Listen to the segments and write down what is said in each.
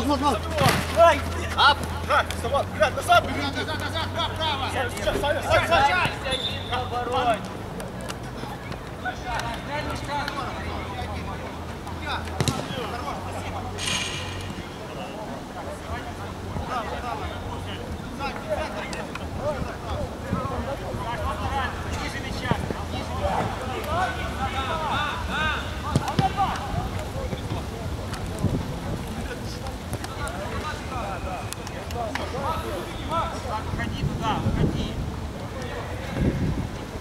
Вот, вот, вот. Ап! Вставай, блядь, назад, бери. Назад, назад, право. Сейчас, Саня, Саня, Саня. Уходи туда, уходи.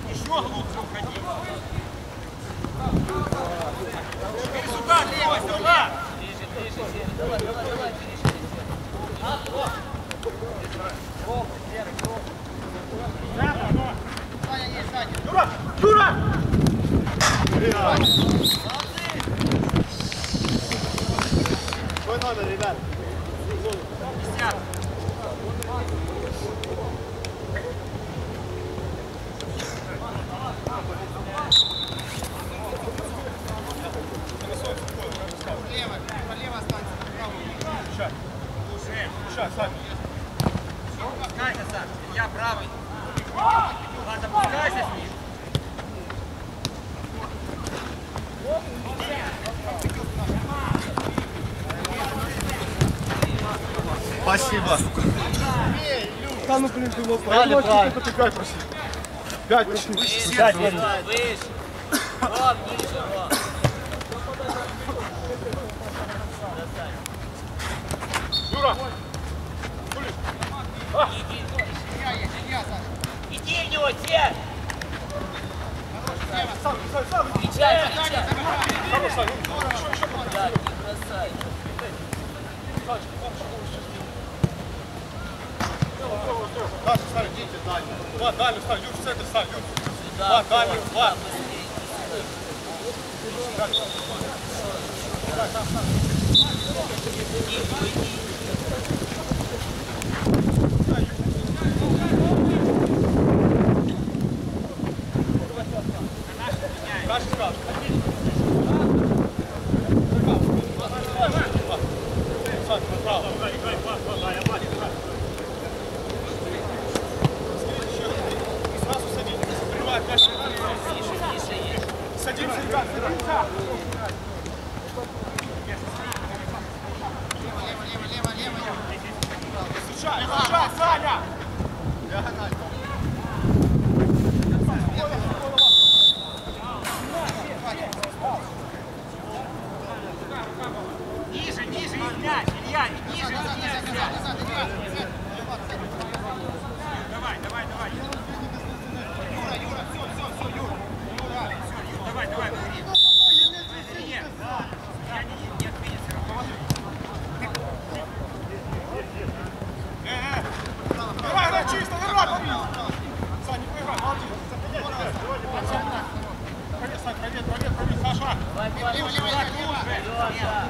Еще глубже уходи. Теперь сюда, Лева, сюда. Юра, Юра! Твой номер, ребят. Десятка. Сейчас, Уже. сейчас, Саня. Опускайся, Саш. Я правый. Ладно, опускайся с ним. Спасибо. Блин, лох. Правильно, что ты пять проси. Пять проси. Выше. Вот, выше, вот. Юра! Иди в него, те! Сам, сам, сам. Кричай, кричай! Хорош, Саня. Еще, еще. Да, не бросай. Даша, Саня, идите, дальше. Влад, дальше, Саня, Юр, в центр, Саня, Юр. Сюда, Влад, дальше, вот, Влад. быстрее. Даша, сказал. Саня, направо. И сразу садитесь. Прерывай, дальше. Садимся, ребят, садимся. Встречай, встречай, Саня! Ниже, ниже их мяч. Илья, ниже, ниже мяч. Давай, давай, давай. Все, Юр, давай, давай, быстрее. Быстрее. Я не, не отменит все равно. Давай, играй чисто, играй! Саня, не выиграй, молодец. Привет, Сань, привет, привет, привет, Саша.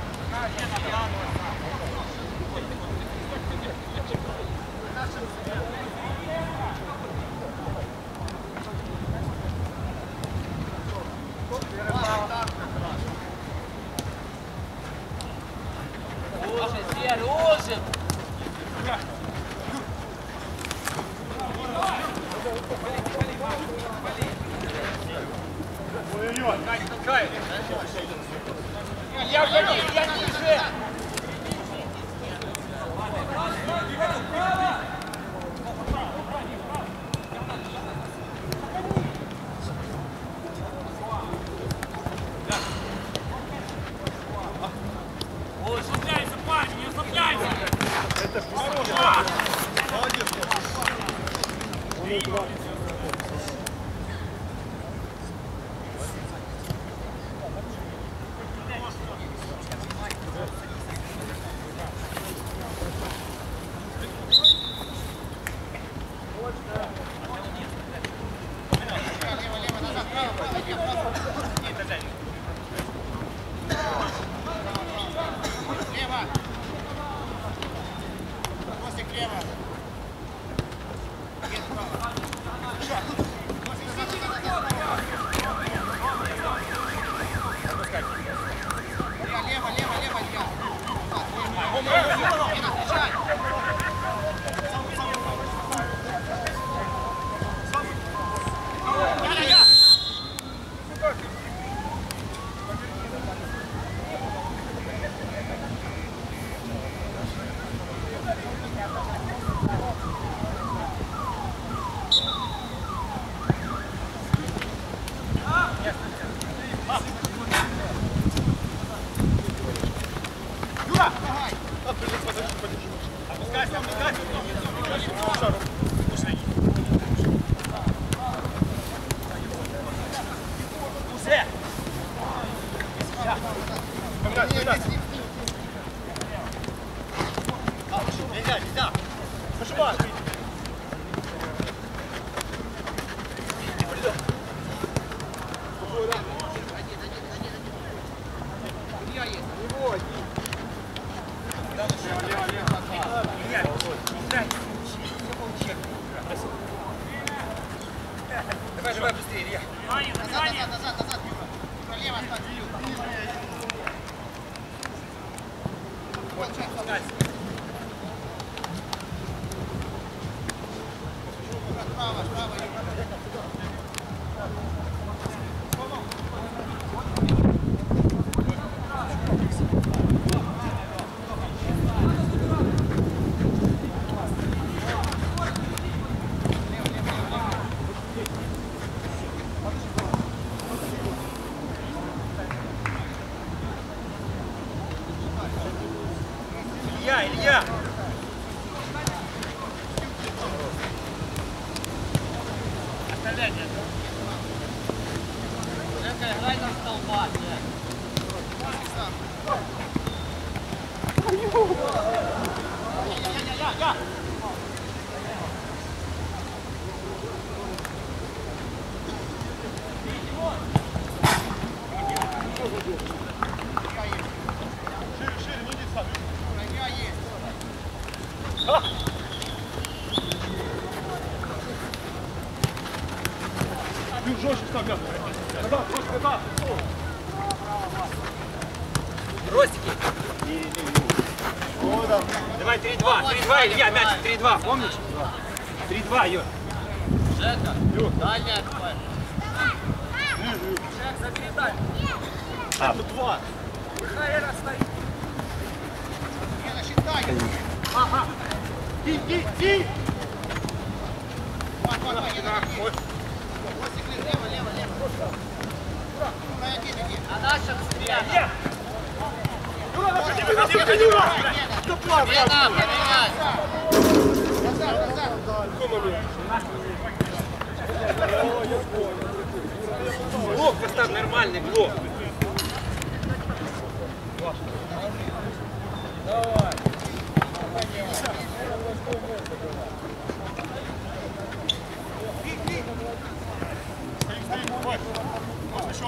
Нельзя, нельзя. Пошибай. Давай, давай быстрее, Илья. Назад, назад, назад, Юра. Юра, лево ставь, Юра. Право, право, Юра. Илья, Илья. Оставляй меня. Жека, играй на столба, Жек. Шире, шире, не иди сам. Юра, Юра есть. Юр, жестче ставь, мясо. Назад, жестко, назад. Ростики. Давай 3-2. 3-2, Илья, мяч 3-2, помнишь? 3-2, Юр. Жека, дальняя твоя. Жек, забери дальнюю. А, тут два. Наверное, стоит. Лена, считай. Ди, ди, ди. Вон, вон, вон, Лена, иди. Ростик, лево, лево, лево. Юра, один, иди. А наша. Илья. Юра, выходи, выходи, выходи, Юра. Да план. Назад, назад. Какой момент? Блок поставь нормальный, блок. Стоим, стоим, давай. Вот еще.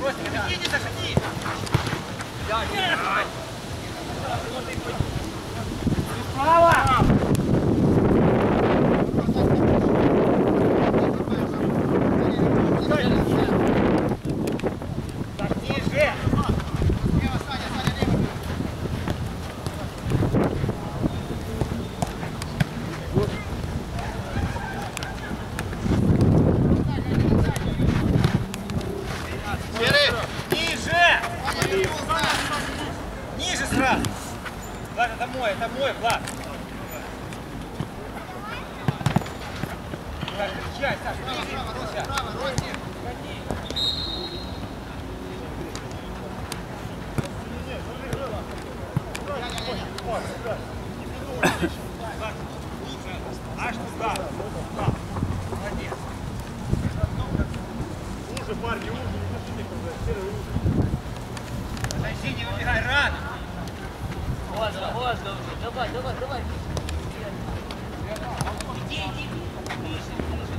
Ростик, отойди, не заходи. Ниже. Лево, Саня, Саня, лево. Ниже. Ниже сразу. Влад, это мой, это мой, Влад. Саш, встречай, Саш, ниже, встречай. Право, Ростик. Аж туда. Туда. Молодец. Уже, парни, уже. Не хотите, когда серый уже. Подожди, не выбегай рано. Можно, можно уже. Давай, давай, давай. Иди, иди. Ближе, ближе.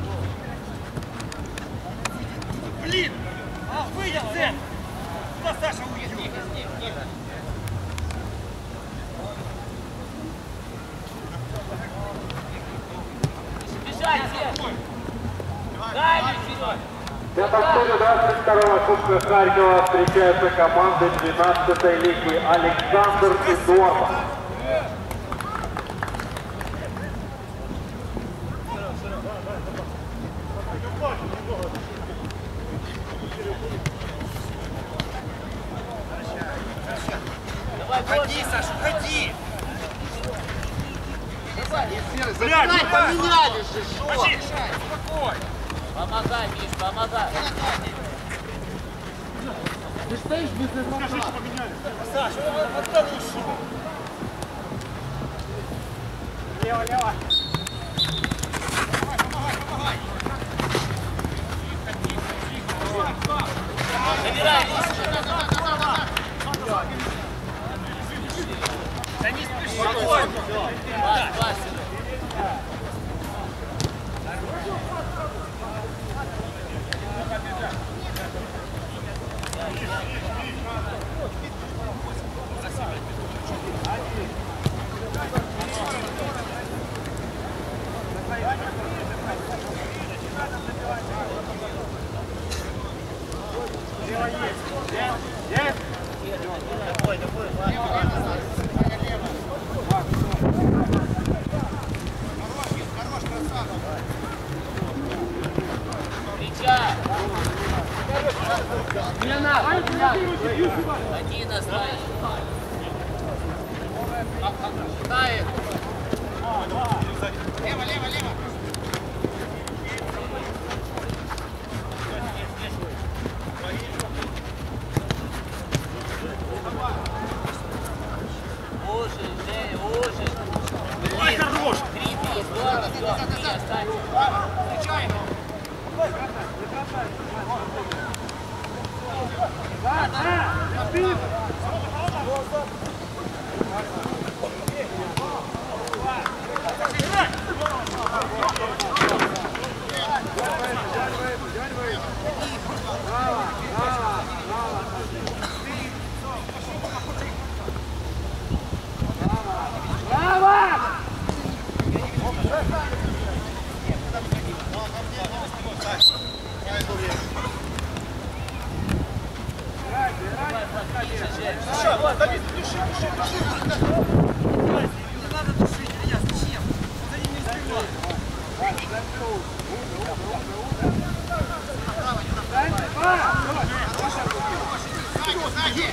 Блин! А, выйдет Зен! Куда Саша уйдет? Бежать, Зен. Дальше, Серег. На повторе 22-го Кубка Харькова встречаются команды 12-й лиги Александр и. Давай, Уходи, Саша, уходи! Забирай, поменяли же, шо? Помогай, Миш, помогай. Ты стоишь без игрока. Забирай, Пас, пас. Встречай. Один оставь. Дай. Лево, лево, лево. Ужин, Жень, ужин. Блин, три, три, здорово, здорово. Три, оставь.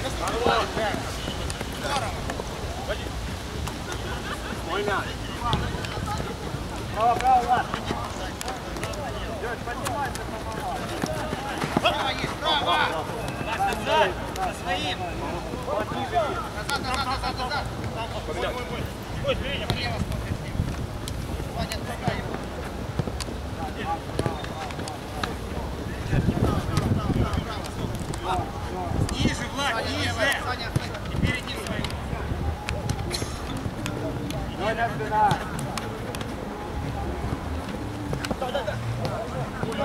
Встречаем. Право есть, право. Назад, назад, назад, назад. Влево смотрит. Ваня, отпускай его. Ниже, Влад, ниже. Саня, Теперь иди своим.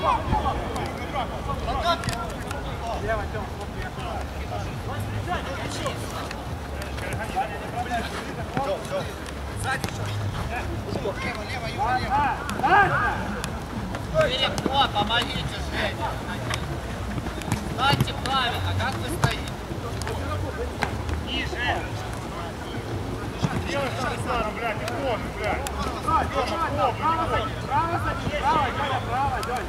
Пока к этому. Пока к этому. Лево, лево, Юра, лево. Переход, помогите, Женя. Станьте правильно, как вы стоите? Ниже. Цели! Цели! Тише, тише, пацаны. На своей. Влад, твой,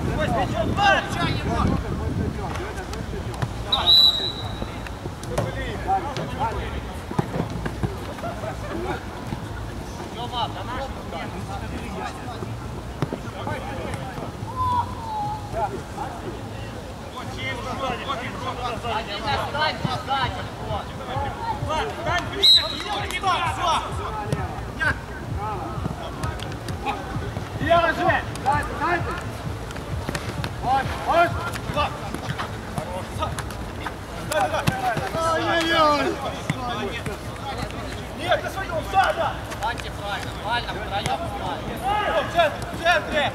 твой с мячом. Влад! Включай его. 咱拿手机 центре, в центре!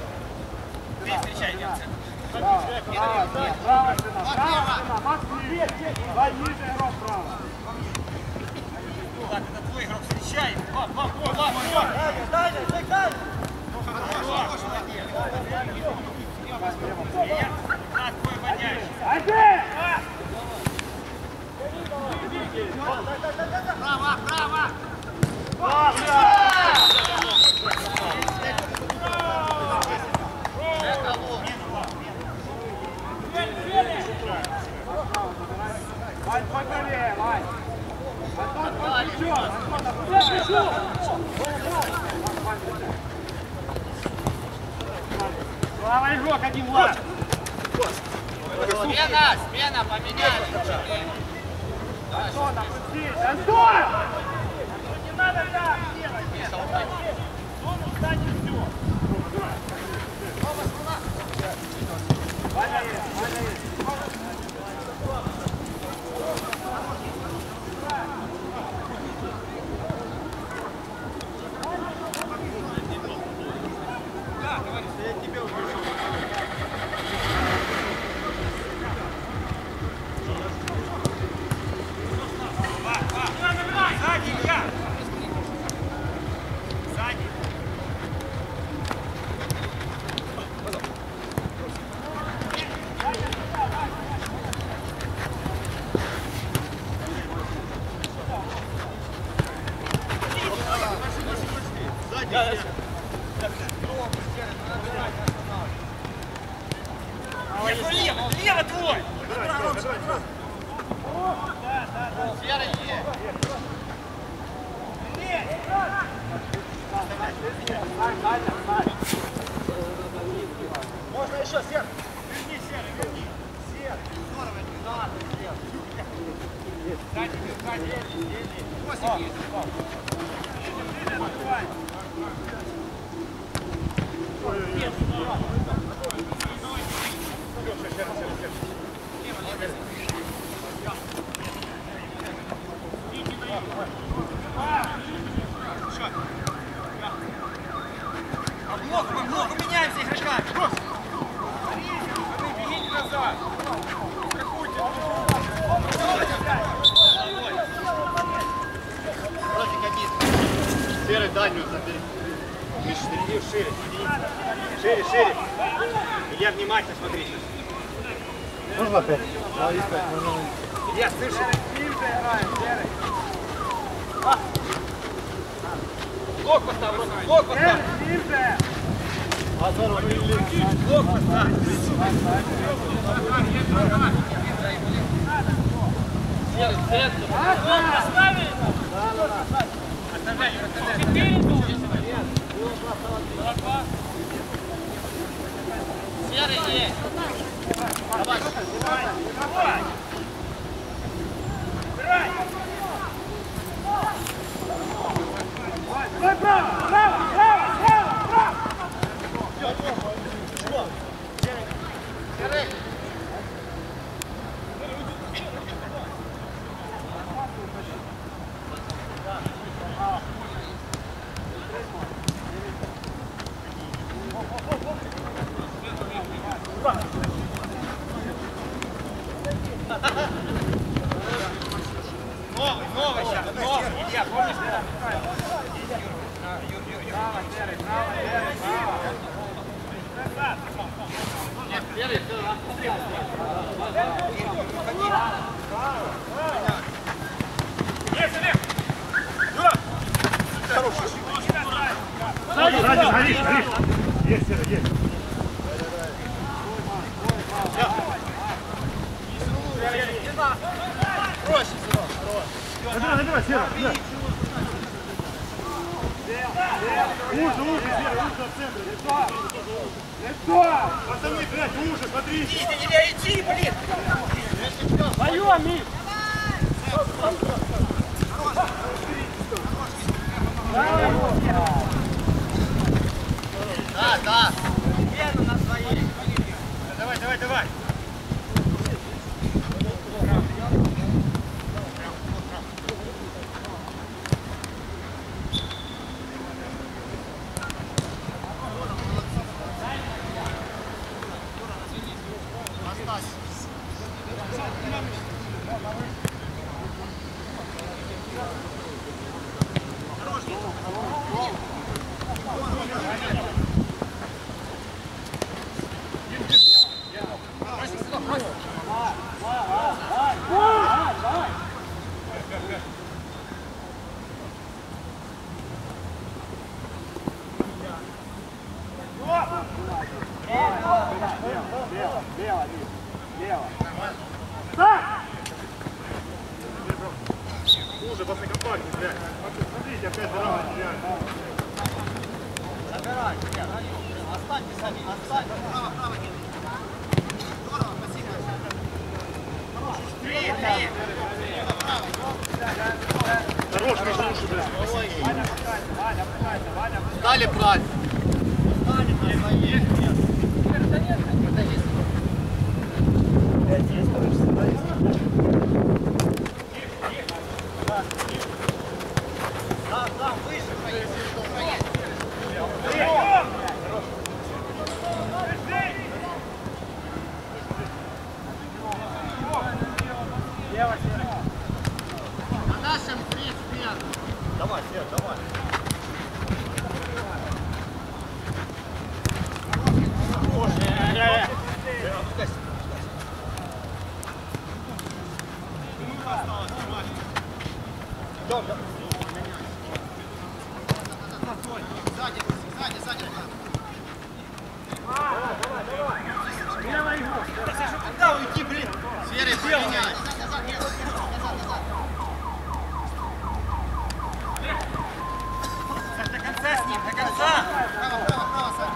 Ты встречай, идем в центр. Право, право, право, право, Макс, Дай ниже, игрок, право. Так, это твой игрок встречай. Влад, Влад, Влад, Влад, Влад! Дай, дай, дай! На, твой водящий. Один! Право, право! Слава игрок, один Влад! Смена, смена, поменяли. Антон, опустись! Антон! Не надо так! Он устанет все! Ваня есть, Ваня есть! Блок, мы блок меняемся игроками. Бегите назад. Против один. Серый дальнюю забери. Миш, шире, шире. Шире. Илья, внимательно смотри. Можно опять? Да, пять, Илья, слышишь? Блок поставь, блок поставь. Блок поставь. Серый, центр. Оставляй, оставляй. Серый есть. Стой, право! Право! Серый, все, Пацаны, блядь, уже, смотрите! Иди, Илья, иди, блин. Все, Миш! Да, да. Marcela. На нашем 35. Давай, Сер, давай. Сзади, сзади, сзади. Куда уйти, блин? Сферы поменяй. Назад, назад, нет, назад, назад. До конца с ним, до конца! Право, право, право, Сань.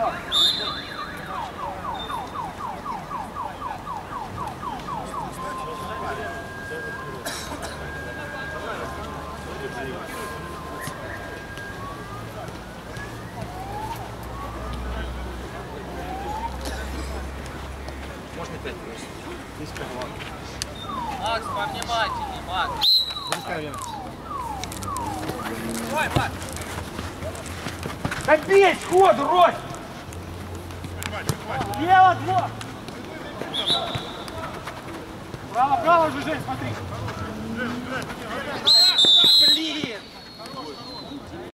Oh. Сходу, Рось!